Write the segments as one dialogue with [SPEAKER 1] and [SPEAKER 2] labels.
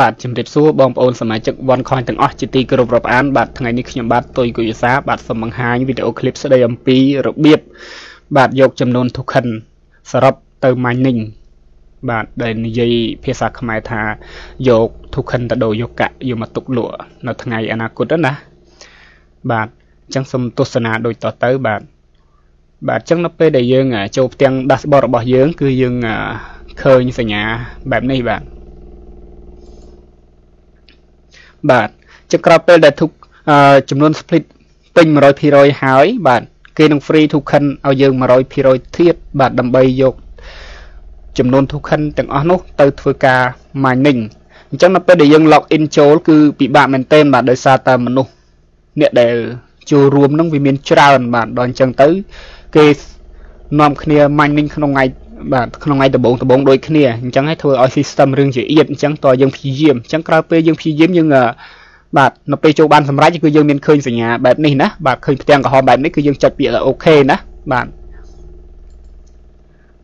[SPEAKER 1] បាទជំរាបសួរបងប្អូនសមាជិក OneCoin ទាំងអស់ជាទីគោរពរាប់អានបាទថ្ងៃនេះខ្ញុំបាទតុយគុយសាបាទសូមបង្ហាញវីដេអូឃ្លីបស្ដីអំពីរបៀបបាទយកចំនួន token សរុបទៅ mining បាទដែលនិយាយភាសាខ្មែរថាយក token ទៅដូរយកកាក់យកមកទុកលក់នៅថ្ងៃអនាគតណាបាទអញ្ចឹងសូមទស្សនាដូចតទៅបាទបាទអញ្ចឹងនៅពេលដែលយើងចូលផ្ទាំង dashboard របស់យើង គឺយើងឃើញសញ្ញាបែបនេះបាទ បាទចឹងក្រោយពេលដែលទុកចំនួន split ពេញ100%ហើយ បាទគេនឹង free token ឲ្យយើង100%ទៀតបាទដើម្បីយកចំនួន token ទាំងអស់នោះ ទៅធ្វើការ mining អញ្ចឹងនៅពេលដែលយើង log in ចូលគឺពិបាកមែនទែនបាទដោយសារតែមនុស្សអ្នកដែលចូលរួមនឹងវាមានច្រើន បាទដល់អញ្ចឹងទៅ គេនាំគ្នា mining ក្នុងថ្ងៃ បាទក្នុងថ្ងៃដំបូងដំបូងដូចគ្នាអញ្ចឹងឲ្យធ្វើឲ្យ system រឿងជាអៀតអញ្ចឹងតើយើងព្យាយាមអញ្ចឹងក្រោយពេលយើងព្យាយាមយើងបាទនៅពេលចូលបានសម្រេចគឺយើងមានឃើញសញ្ញាបែបនេះណាបាទឃើញផ្ទាំងក្រហមបែបនេះគឺយើងចុចពាក្យថាអូខេណាបាទ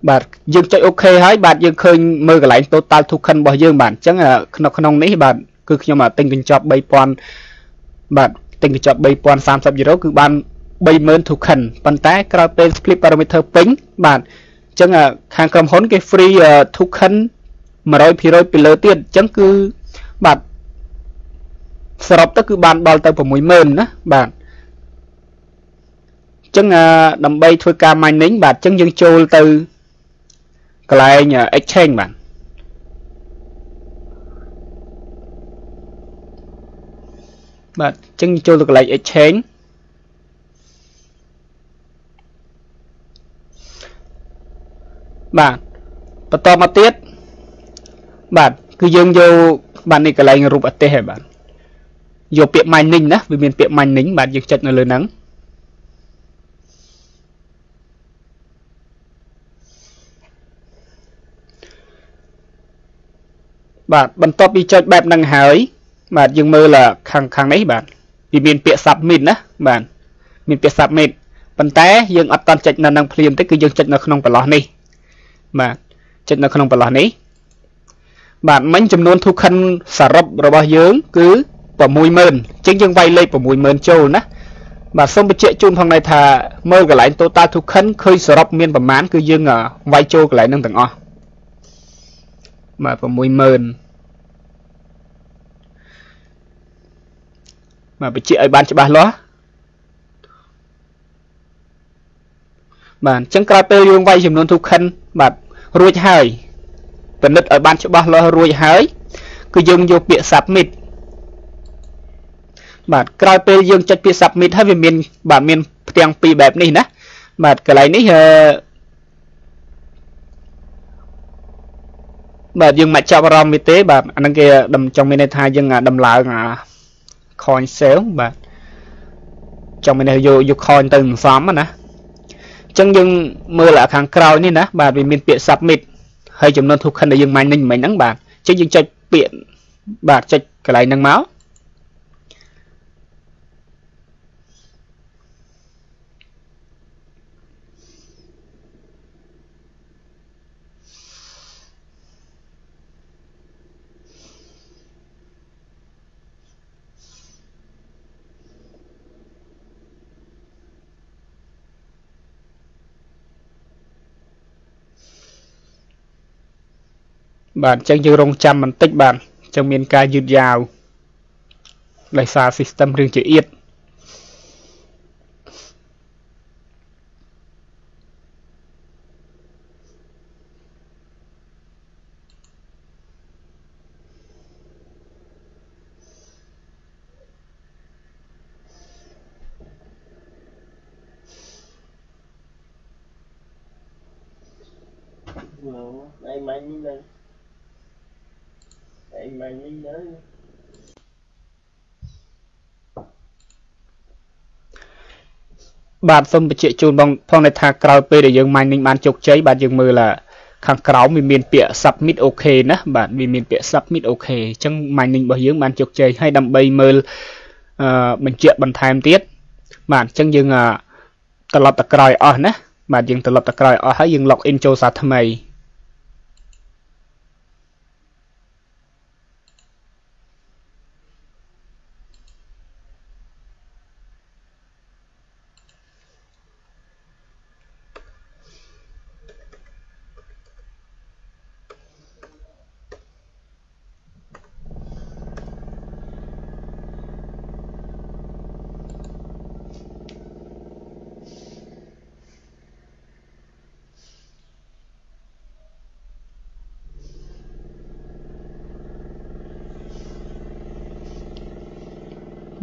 [SPEAKER 1] បាទយើងចុចអូខេហើយបាទយើងឃើញមើលកន្លែង total token របស់យើងបាទអញ្ចឹងក្នុងក្នុងនេះបាទគឺខ្ញុំទិញកញ្ចប់3000បាទទិញកញ្ចប់3030យូរ៉ូគឺបាន30000 token ប៉ុន្តែក្រោយពេល split parameter ពេញបាទ ចឹងខាងក្រុមហ៊ុនគេ free token 100%ពីលើទៀតអញ្ចឹងគឺបាទសរុបទៅគឺបានដល់ទៅ60000ណាបាទអញ្ចឹងដើម្បីធ្វើការ mining បាទអញ្ចឹងយើងចូលទៅកន្លែង exchange បាទបាទអញ្ចឹងចូលទៅកន្លែង exchange បាទបន្តមកទៀតបាទគឺយើងយកបាទនេះកន្លែងរូបអទេសហើយបាទយកពាក្យ mining ណាវាមានពាក្យ mining បាទយើងចុចនៅលើហ្នឹងបាទបន្ទាប់ពីចុចបែបហ្នឹងហើយ បាទយើងមើលខាងខាងនេះបាទវាមានពាក្យ submit ណាបាទមានពាក្យ submit ប៉ុន្តែយើងអត់តន់ចុចនៅនឹងភ្លាមទេគឺយើងចុចនៅក្នុងប្រឡោះនេះ បាទចុចនៅក្នុងប្រឡោះនេះបាទមិញចំនួន token សរុបរបស់យើង គឺ60000អញ្ចឹងយើងវាយលេខ60000ចូលណាបាទសូមបញ្ជាក់ជូនផងដែរថាមើលកន្លែង total token ឃើញសរុបមានប្រមាណគឺយើងវាយចូលកន្លែងហ្នឹងទាំងអស់បាទ60000បាទបញ្ជាក់ឲ្យបានច្បាស់លាស់ បាទអញ្ចឹងក្រោយពេលយើងវាយចំនួន token បាទរួចហើយពិនិត្យឲ្យបានច្បាស់លាស់រួចហើយ គឺយើងយកពាក្យ submit បាទក្រោយពេលយើងចុចពាក្យ submit ហើយវាមាន បាទមានផ្ទាំងពីរបែបនេះណាបាទកន្លែងនេះអឺបាទយើងមិនចាប់អារម្មណ៍ទេ បាទអាហ្នឹងគេចង់មានន័យថាយើងដំឡើងអា coin sale បាទចង់មានន័យយកយក coin ទៅសន្សំណា ចឹងយើងមើលខាងក្រោយនេះណាបាទវាមានពាក្យ submit ហើយចំនួន token ដែលយើង mining មិញហ្នឹងបាទចឹងយើងចុចពាក្យបាទចុចកន្លែងហ្នឹងមក បាទអញ្ចឹងយើងរងចាំបន្តិចបាទអញ្ចឹងមានការយឺតយ៉ាវដោយសារ system រឿងជាអៀតនៅឯម៉ាញ់នេះ នៅឯងមិននេះទៅបាទសូមបញ្ជាក់ជូនបងផងដែលថាក្រោយពេលដែលយើង mining បានជោគជ័យបាទយើងមើលខាងក្រោមវាមានពាក្យ submit OK ណាបាទវាមានពាក្យ submit OK អញ្ចឹង mining របស់យើងបានជោគជ័យហើយដើម្បីមើលអឺបញ្ជាក់បន្ថែមទៀតបាទអញ្ចឹងយើងត្រឡប់ទៅក្រោយអស់ណាបាទយើងត្រឡប់ទៅក្រោយអស់ហើយយើង log in ចូលសារថ្មី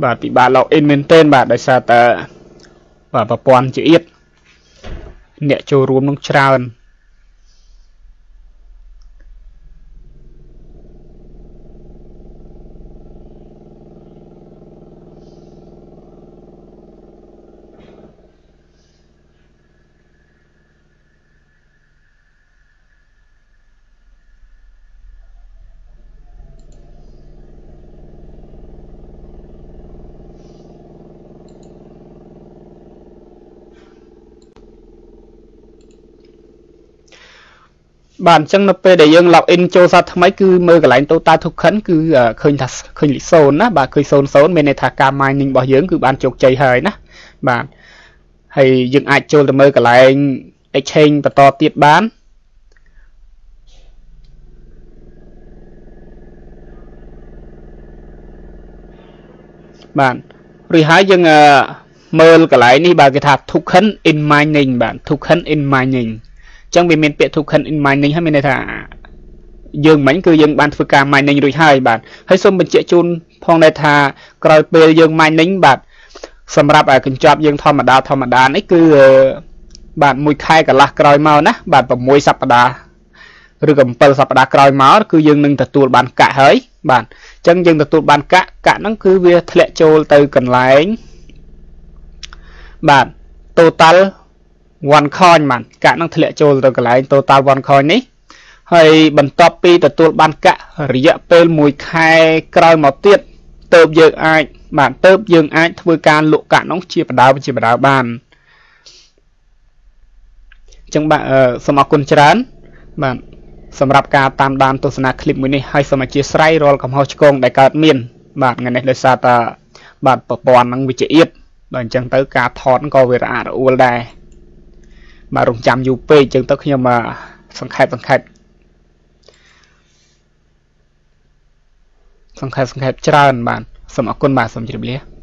[SPEAKER 1] បាទពិបាក log in មែនទែនបាទដោយសារតែបាទប្រព័ន្ធជាអៀតអ្នកចូលរួមនឹងច្រើន បាទអញ្ចឹងនៅពេលដែលយើង log in ចូលសារថ្មីគឺមើលកន្លែង total token គឺឃើញថាឃើញលេខ0ណាបាទឃើញ00មានន័យថាការ mining របស់យើងគឺបានជោគជ័យហើយណាបាទហើយយើងអាចចូលទៅមើលកន្លែង exchange បន្តទៀតបានបាទរួចហើយយើងមើលកន្លែងនេះបាទគេថា token in mining បាទ token in mining ចឹងវាមានពាក្យ token in mining ហើយមានន័យថាយើងមិញគឺយើងបានធ្វើការ mining រួចហើយបាទហើយសូមបញ្ជាក់ជូនផងដែរថាក្រោយពេលយើង mining បាទសម្រាប់កញ្ចប់យើងធម្មតាធម្មតានេះគឺបាទមួយខែកន្លះក្រោយមកណាបាទ6សប្តាហ៍ឬក៏7សប្តាហ៍ក្រោយមកគឺយើងនឹងទទួលបានកាក់ហើយបាទអញ្ចឹងយើងទទួលបានកាក់កាក់ហ្នឹងគឺវាធ្លាក់ចូលទៅកន្លែងបាទ total 1 coin បាទកាក់នឹងធ្លាក់ចូលទៅកន្លែង total 1 coin នេះហើយបន្ទាប់ពីទទួលបានកាក់រយៈពេល1ខែក្រោយមកទៀតទៅបយើងអាចបាទទៅបយើងអាចធ្វើការលក់កាក់នោះជាបដៅជាបដៅបានអញ្ចឹងបាទសូមអរគុណច្រើនបាទសម្រាប់ការតាមដានទស្សនាឃ្លីបមួយនេះហើយសូមអធិស្ឋានរាល់កំហុសឆ្គងដែលកើតមាន បាទថ្ងៃនេះដោយសារតាបាទប្រព័ន្ធនឹងវិជ្ជាទៀតដល់អញ្ចឹងទៅការថតក៏វារអាក់រអួលដែរ បាទរងចាំយូរពេកអញ្ចឹងទៅខ្ញុំសង្ខេបសង្ខេបសង្ខេបសង្ខេបច្រើន បាទសូមអរគុណបាទសូមជម្រាបលា